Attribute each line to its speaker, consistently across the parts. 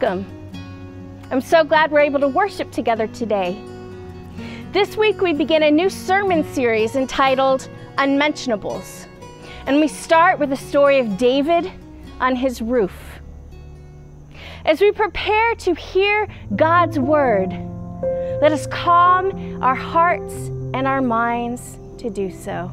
Speaker 1: Welcome. I'm so glad we're able to worship together today. This week we begin a new sermon series entitled Unmentionables. And we start with the story of David on his roof. As we prepare to hear God's word, let us calm our hearts and our minds to do so.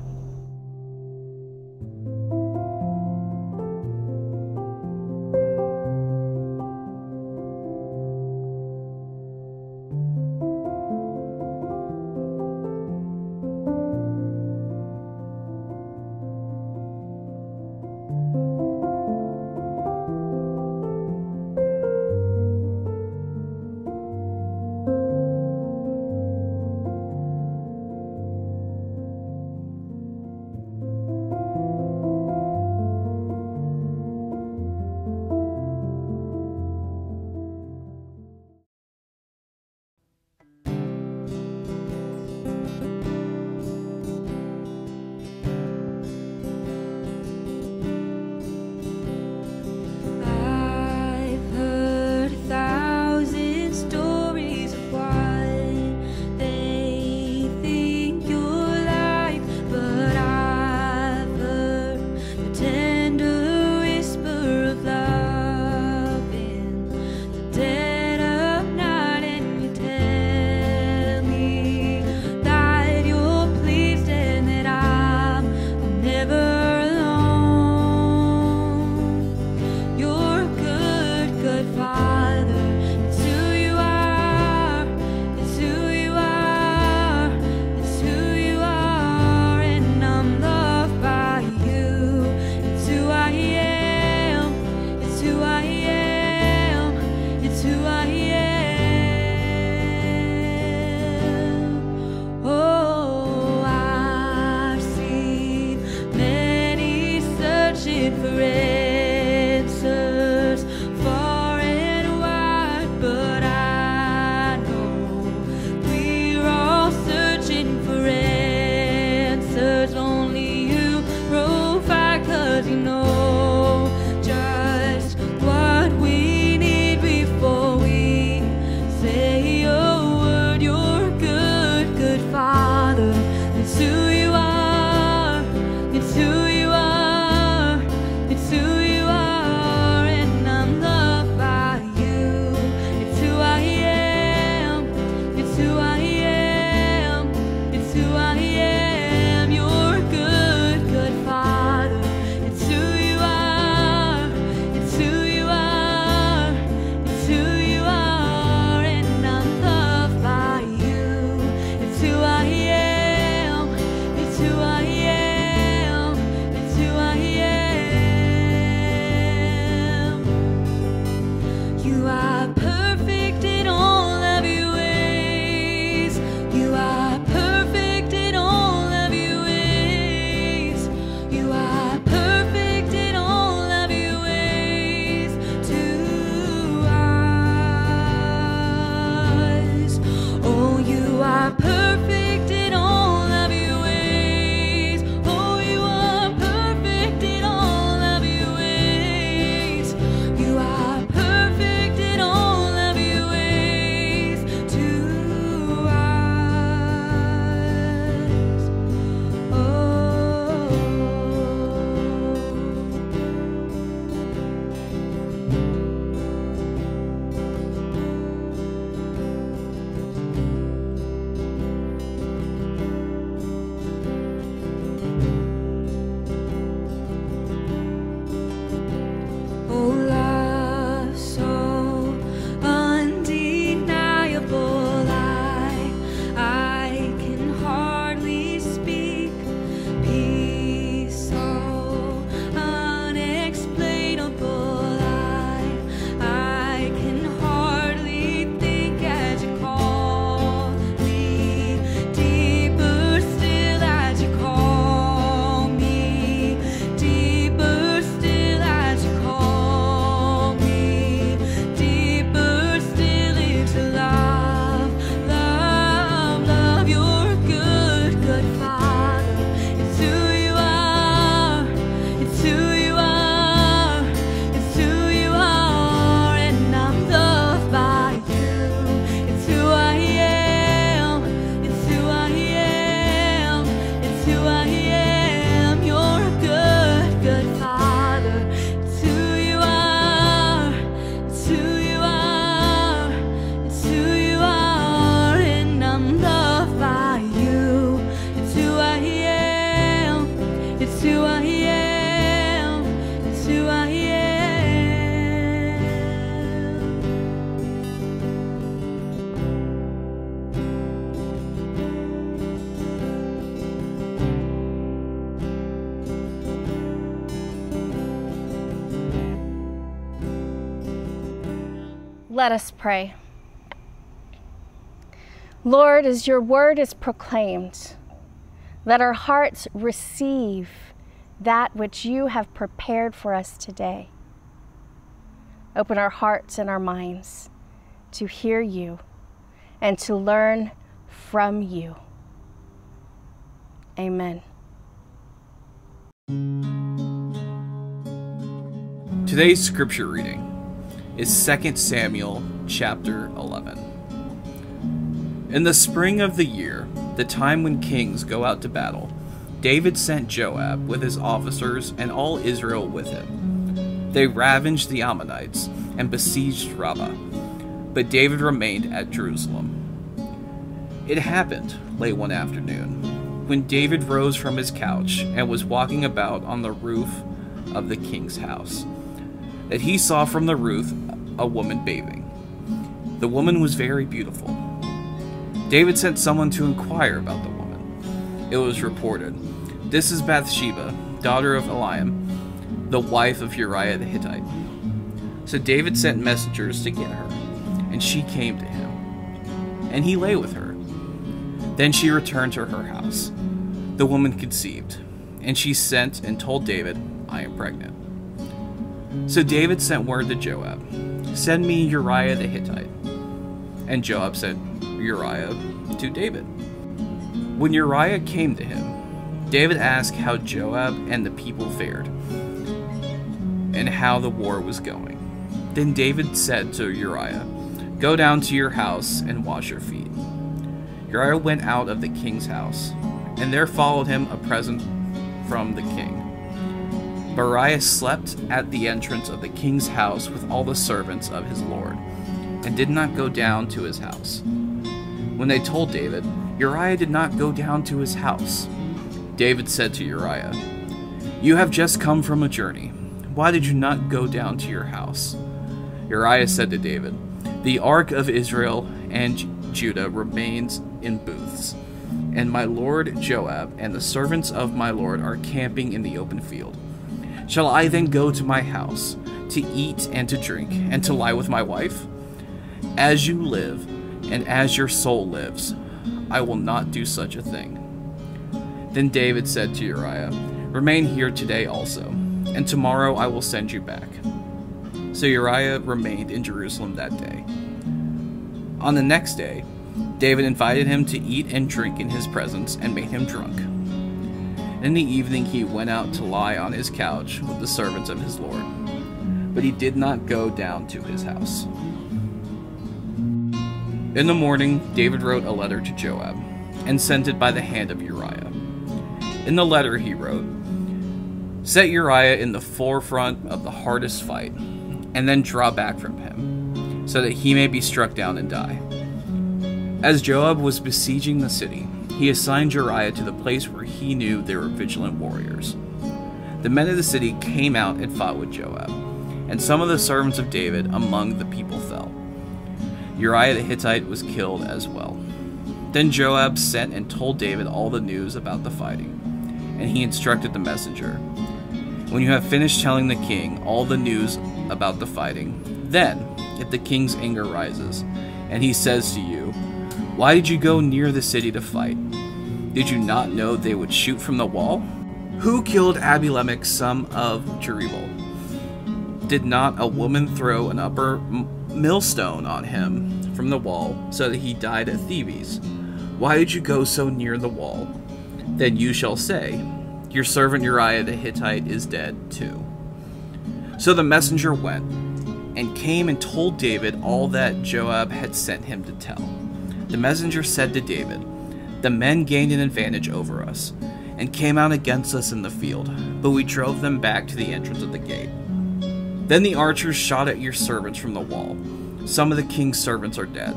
Speaker 2: Let us pray. Lord, as your word is proclaimed, let our hearts receive that which you have prepared for us today. Open our hearts and our minds to hear you and to learn from you. Amen.
Speaker 3: Today's scripture reading is 2 Samuel chapter 11. In the spring of the year, the time when kings go out to battle, David sent Joab with his officers and all Israel with him. They ravaged the Ammonites and besieged Rabbah, but David remained at Jerusalem. It happened late one afternoon when David rose from his couch and was walking about on the roof of the king's house that he saw from the roof a woman bathing. The woman was very beautiful. David sent someone to inquire about the woman. It was reported, This is Bathsheba, daughter of Eliam, the wife of Uriah the Hittite. So David sent messengers to get her, and she came to him. And he lay with her. Then she returned to her house. The woman conceived, and she sent and told David, I am pregnant. So David sent word to Joab, Send me Uriah the Hittite. And Joab sent Uriah to David. When Uriah came to him, David asked how Joab and the people fared, and how the war was going. Then David said to Uriah, Go down to your house and wash your feet. Uriah went out of the king's house, and there followed him a present from the king. Uriah slept at the entrance of the king's house with all the servants of his lord, and did not go down to his house. When they told David, Uriah did not go down to his house. David said to Uriah, You have just come from a journey. Why did you not go down to your house? Uriah said to David, The ark of Israel and Judah remains in booths, and my lord Joab and the servants of my lord are camping in the open field. Shall I then go to my house to eat and to drink and to lie with my wife? As you live, and as your soul lives, I will not do such a thing. Then David said to Uriah, Remain here today also, and tomorrow I will send you back. So Uriah remained in Jerusalem that day. On the next day, David invited him to eat and drink in his presence and made him drunk. In the evening, he went out to lie on his couch with the servants of his Lord, but he did not go down to his house. In the morning, David wrote a letter to Joab and sent it by the hand of Uriah. In the letter, he wrote, Set Uriah in the forefront of the hardest fight, and then draw back from him, so that he may be struck down and die. As Joab was besieging the city, he assigned Uriah to the place where he knew there were vigilant warriors. The men of the city came out and fought with Joab, and some of the servants of David among the people fell. Uriah the Hittite was killed as well. Then Joab sent and told David all the news about the fighting, and he instructed the messenger When you have finished telling the king all the news about the fighting, then, if the king's anger rises, and he says to you, Why did you go near the city to fight? Did you not know they would shoot from the wall? Who killed Abimelech, son of Jerubbaal? Did not a woman throw an upper millstone on him from the wall so that he died at Thebez? Why did you go so near the wall? Then you shall say, Your servant Uriah the Hittite is dead too. So the messenger went and came and told David all that Joab had sent him to tell. The messenger said to David, The men gained an advantage over us and came out against us in the field, but we drove them back to the entrance of the gate. Then the archers shot at your servants from the wall. Some of the king's servants are dead,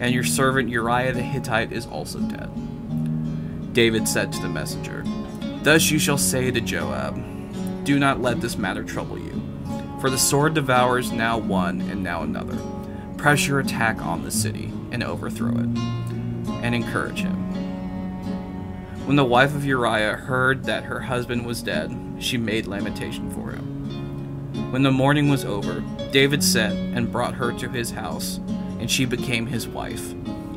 Speaker 3: and your servant Uriah the Hittite is also dead. David said to the messenger, Thus you shall say to Joab, Do not let this matter trouble you, for the sword devours now one and now another. Press your attack on the city and overthrow it, and encourage him. When the wife of Uriah heard that her husband was dead, she made lamentation for him. When the mourning was over, David sent and brought her to his house, and she became his wife,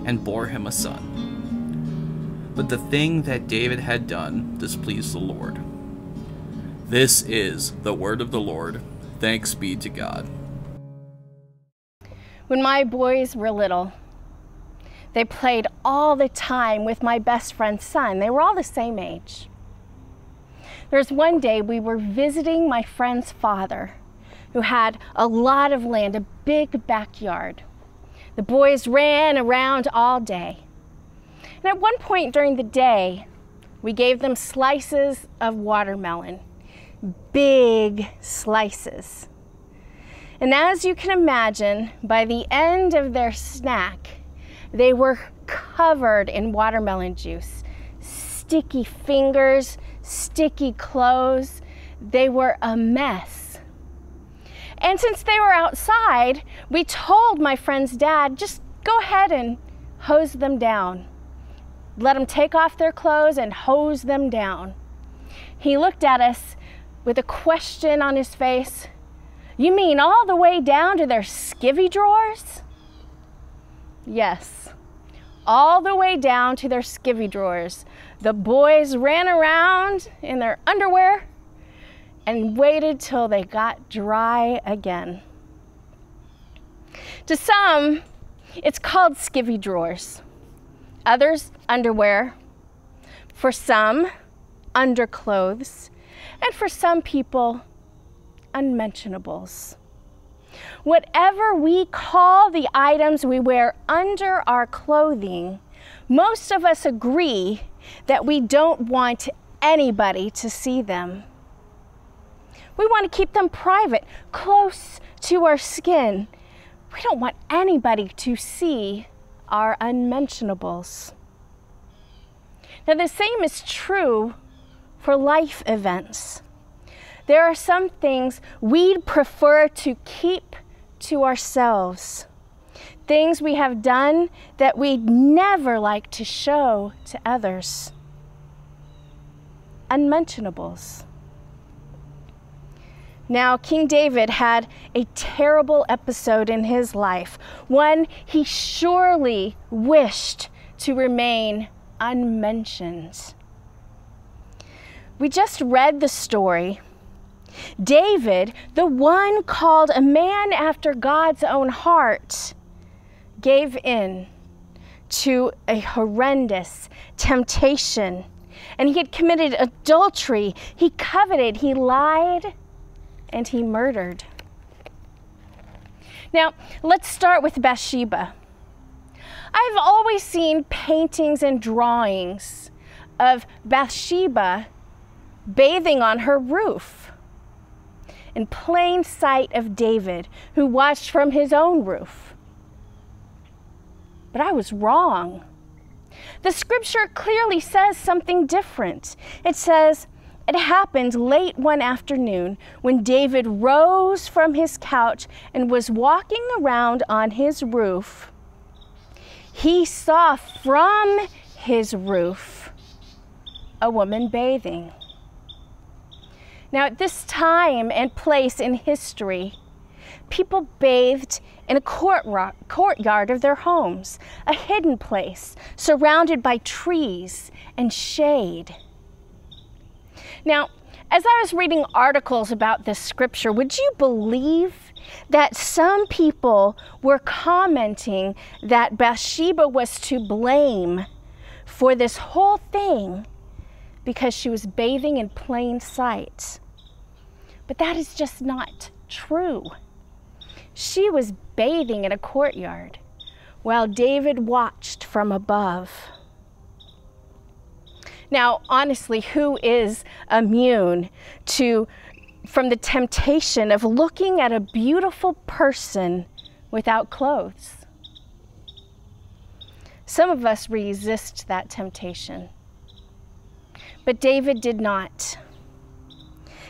Speaker 3: and bore him a son. But the thing that David had done displeased the Lord. This is the word of the Lord. Thanks be to God.
Speaker 2: When my boys were little, they played all the time with my best friend's son. They were all the same age. There was one day we were visiting my friend's father, who had a lot of land, a big backyard. The boys ran around all day. And at one point during the day, we gave them slices of watermelon, big slices. And as you can imagine, by the end of their snack, they were covered in watermelon juice. Sticky fingers, sticky clothes. They were a mess. And since they were outside, we told my friend's dad, just go ahead and hose them down. Let them take off their clothes and hose them down. He looked at us with a question on his face. You mean all the way down to their skivvy drawers? Yes, all the way down to their skivvy drawers. The boys ran around in their underwear and waited till they got dry again. To some, it's called skivvy drawers. Others, underwear. For some, underclothes. And for some people, unmentionables. Whatever we call the items we wear under our clothing, most of us agree that we don't want anybody to see them. We want to keep them private, close to our skin. We don't want anybody to see our unmentionables. Now, the same is true for life events. There are some things we'd prefer to keep to ourselves. Things we have done that we'd never like to show to others. Unmentionables. Now, King David had a terrible episode in his life, one he surely wished to remain unmentioned. We just read the story David, the one called a man after God's own heart, gave in to a horrendous temptation. And he had committed adultery, he coveted, he lied, and he murdered. Now, let's start with Bathsheba. I've always seen paintings and drawings of Bathsheba bathing on her roof in plain sight of David, who watched from his own roof. But I was wrong. The scripture clearly says something different. It says, it happened late one afternoon when David rose from his couch and was walking around on his roof. He saw from his roof a woman bathing. Now, at this time and place in history, people bathed in a courtyard of their homes, a hidden place surrounded by trees and shade. Now, as I was reading articles about this scripture, would you believe that some people were commenting that Bathsheba was to blame for this whole thing because she was bathing in plain sight. But that is just not true. She was bathing in a courtyard while David watched from above. Now, honestly, who is immune to from the temptation of looking at a beautiful person without clothes? Some of us resist that temptation. But David did not.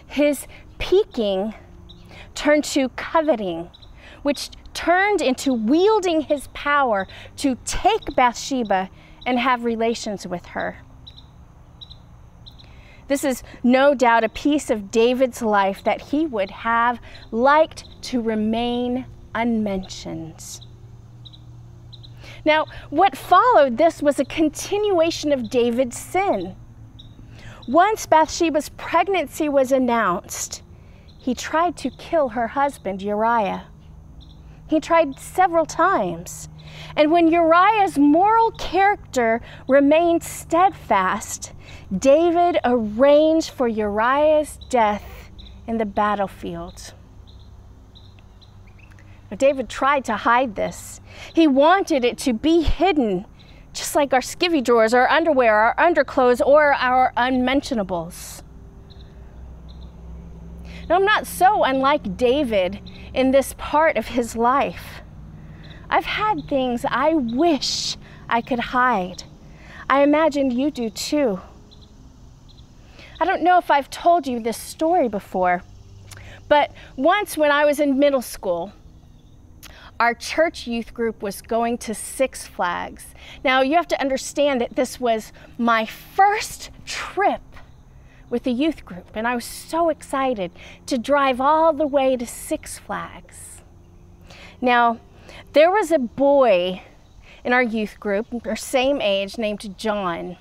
Speaker 2: His peaking turned to coveting, which turned into wielding his power to take Bathsheba and have relations with her. This is no doubt a piece of David's life that he would have liked to remain unmentioned. Now, what followed this was a continuation of David's sin. Once Bathsheba's pregnancy was announced, he tried to kill her husband, Uriah. He tried several times. And when Uriah's moral character remained steadfast, David arranged for Uriah's death in the battlefield. But David tried to hide this. He wanted it to be hidden, just like our skivvy drawers, our underwear, our underclothes, or our unmentionables. Now, I'm not so unlike David in this part of his life. I've had things I wish I could hide. I imagine you do too. I don't know if I've told you this story before, but once when I was in middle school, our church youth group was going to Six Flags. Now, you have to understand that this was my first trip with the youth group, and I was so excited to drive all the way to Six Flags. Now, there was a boy in our youth group, our same age, named John.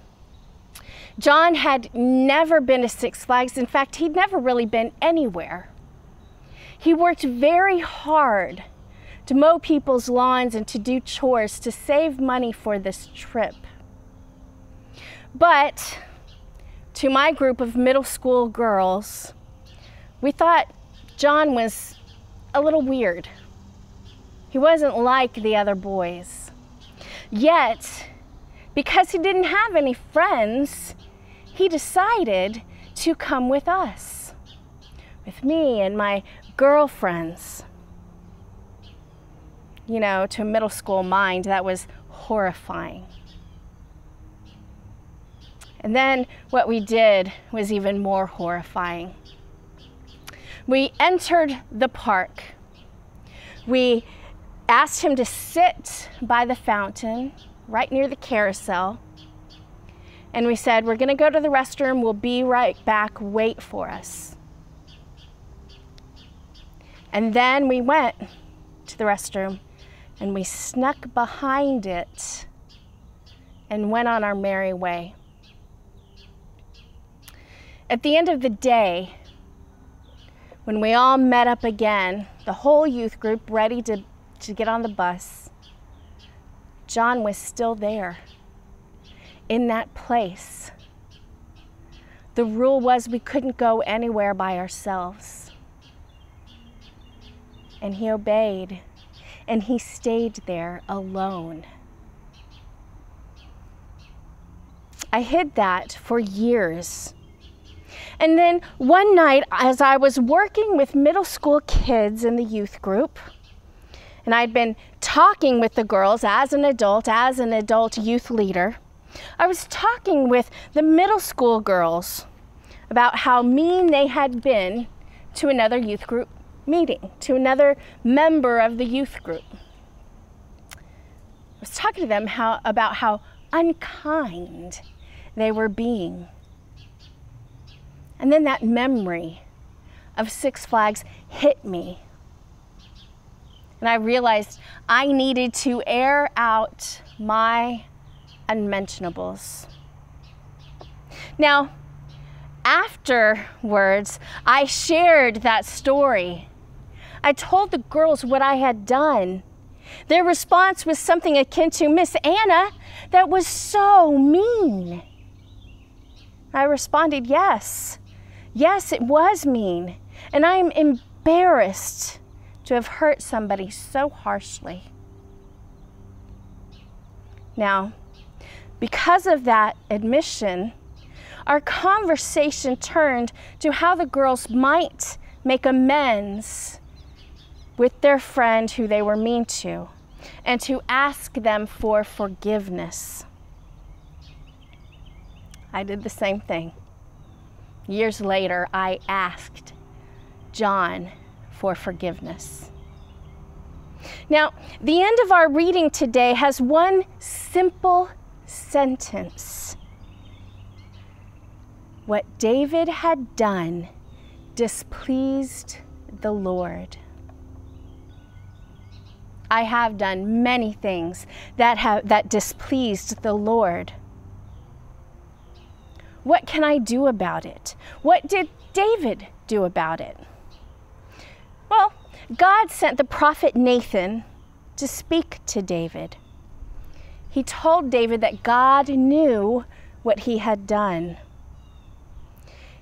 Speaker 2: John had never been to Six Flags. In fact, he'd never really been anywhere. He worked very hard to mow people's lawns and to do chores to save money for this trip. But to my group of middle school girls, we thought John was a little weird. He wasn't like the other boys. Yet, because he didn't have any friends, he decided to come with us, with me and my girlfriends you know, to a middle school mind, that was horrifying. And then what we did was even more horrifying. We entered the park. We asked him to sit by the fountain right near the carousel. And we said, We're going to go to the restroom. We'll be right back. Wait for us. And then we went to the restroom and we snuck behind it and went on our merry way. At the end of the day, when we all met up again, the whole youth group ready to, to get on the bus, John was still there in that place. The rule was we couldn't go anywhere by ourselves. And he obeyed and he stayed there alone. I hid that for years. And then one night, as I was working with middle school kids in the youth group, and I'd been talking with the girls as an adult, as an adult youth leader, I was talking with the middle school girls about how mean they had been to another youth group meeting to another member of the youth group. I was talking to them how, about how unkind they were being. And then that memory of Six Flags hit me. And I realized I needed to air out my unmentionables. Now, afterwards, I shared that story I told the girls what I had done. Their response was something akin to, Miss Anna, that was so mean. I responded, Yes, yes, it was mean. And I am embarrassed to have hurt somebody so harshly. Now, because of that admission, our conversation turned to how the girls might make amends with their friend who they were mean to and to ask them for forgiveness. I did the same thing. years later, I asked John for forgiveness. Now, the end of our reading today has one simple sentence. What David had done displeased the Lord. I have done many things that have that displeased the Lord. What can I do about it? What did David do about it? Well, God sent the prophet Nathan to speak to David. He told David that God knew what he had done.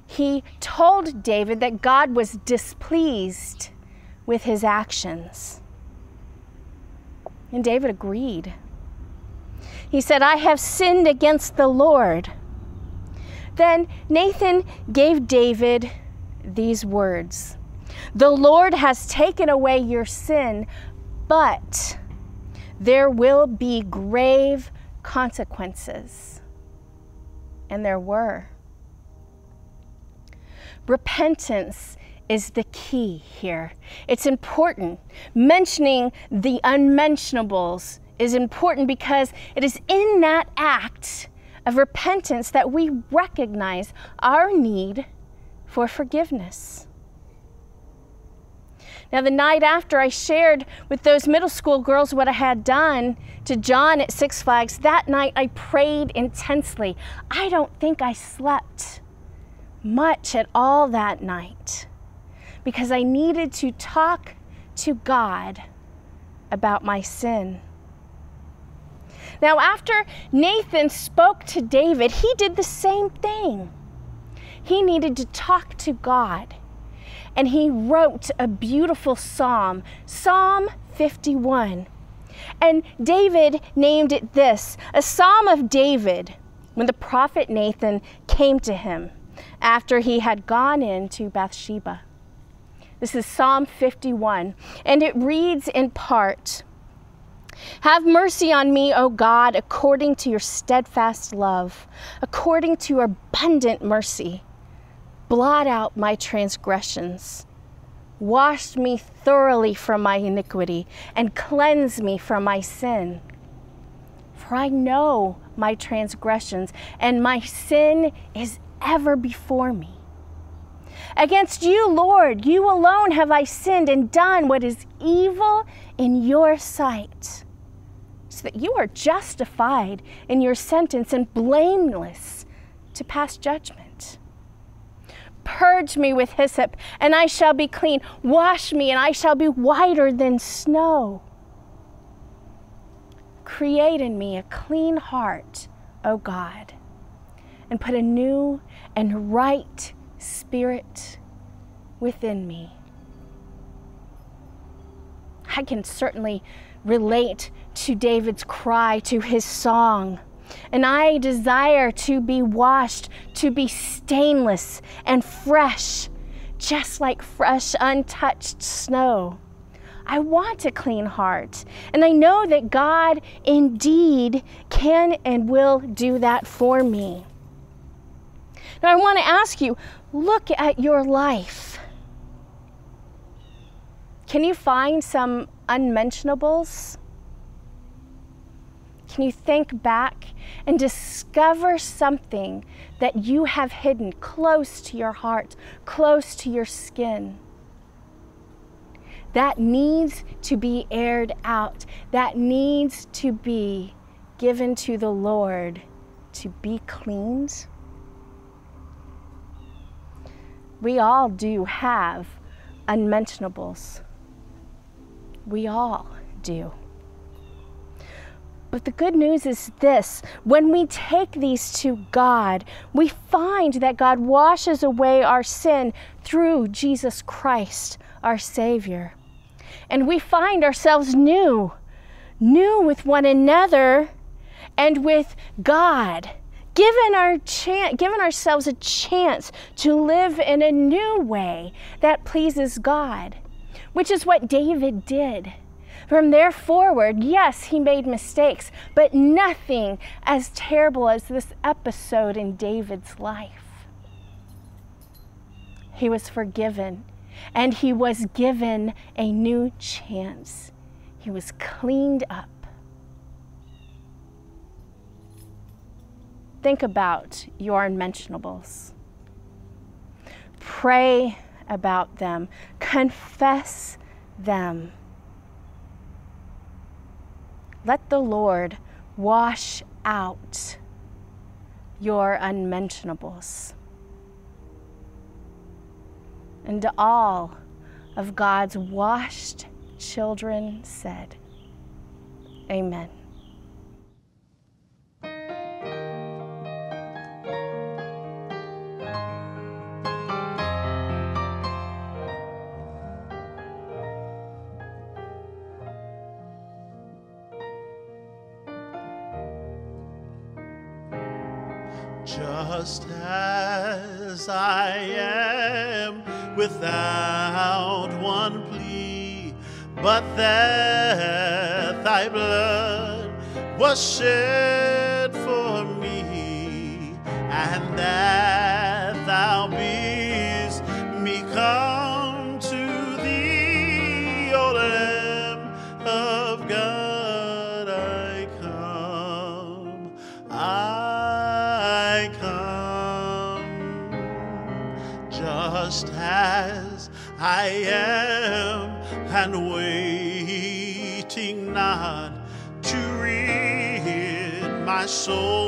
Speaker 2: He told David that God was displeased with his actions. And David agreed. He said, I have sinned against the Lord. Then Nathan gave David these words The Lord has taken away your sin, but there will be grave consequences. And there were. Repentance is the key here. It's important. Mentioning the unmentionables is important because it is in that act of repentance that we recognize our need for forgiveness. Now, the night after I shared with those middle school girls what I had done to John at Six Flags, that night I prayed intensely. I don't think I slept much at all that night because I needed to talk to God about my sin. Now, after Nathan spoke to David, he did the same thing. He needed to talk to God. And he wrote a beautiful psalm, Psalm 51. And David named it this a psalm of David when the prophet Nathan came to him after he had gone into Bathsheba. This is Psalm 51, and it reads in part Have mercy on me, O God, according to your steadfast love, according to your abundant mercy. Blot out my transgressions. Wash me thoroughly from my iniquity and cleanse me from my sin. For I know my transgressions, and my sin is ever before me. Against you, Lord, you alone have I sinned and done what is evil in your sight, so that you are justified in your sentence and blameless to pass judgment. Purge me with hyssop, and I shall be clean. Wash me, and I shall be whiter than snow. Create in me a clean heart, O God, and put a new and right spirit within me. I can certainly relate to David's cry, to his song. And I desire to be washed, to be stainless and fresh, just like fresh, untouched snow. I want a clean heart. And I know that God indeed can and will do that for me. Now, I want to ask you look at your life. Can you find some unmentionables? Can you think back and discover something that you have hidden close to your heart, close to your skin? That needs to be aired out, that needs to be given to the Lord to be cleaned we all do have unmentionables. We all do. But the good news is this when we take these to God, we find that God washes away our sin through Jesus Christ, our Savior. And we find ourselves new, new with one another and with God given, our chance, given ourselves a chance to live in a new way that pleases God, which is what David did. From there forward, yes, he made mistakes, but nothing as terrible as this episode in David's life. he was forgiven, and he was given a new chance. He was cleaned up. Think about your unmentionables. Pray about them, confess them. Let the Lord wash out your unmentionables. And all of God's washed children said, Amen.
Speaker 4: Was soul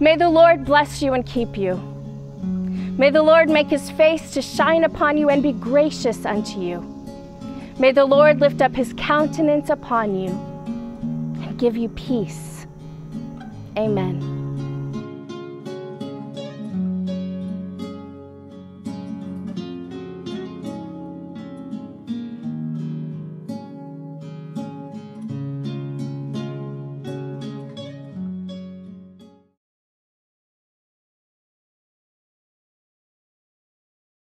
Speaker 2: May the Lord bless you and keep you. May the Lord make his face to shine upon you and be gracious unto you. May the Lord lift up his countenance upon you and give you peace. Amen.